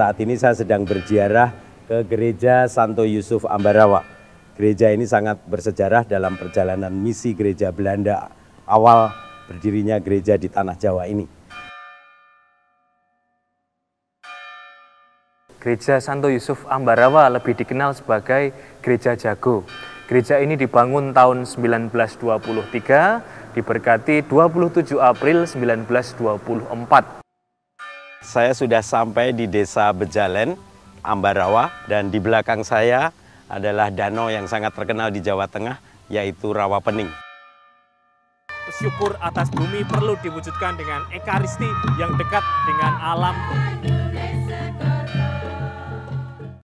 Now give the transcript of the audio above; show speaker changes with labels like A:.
A: saat ini saya sedang berziarah ke Gereja Santo Yusuf Ambarawa. Gereja ini sangat bersejarah dalam perjalanan misi gereja Belanda awal berdirinya gereja di tanah Jawa ini.
B: Gereja Santo Yusuf Ambarawa lebih dikenal sebagai Gereja Jago. Gereja ini dibangun tahun 1923, diberkati 27 April 1924.
A: Saya sudah sampai di Desa Bejalen, Ambarawa, dan di belakang saya adalah danau yang sangat terkenal di Jawa Tengah, yaitu Rawa Pening.
C: Syukur atas bumi perlu diwujudkan dengan ekaristi yang dekat dengan alam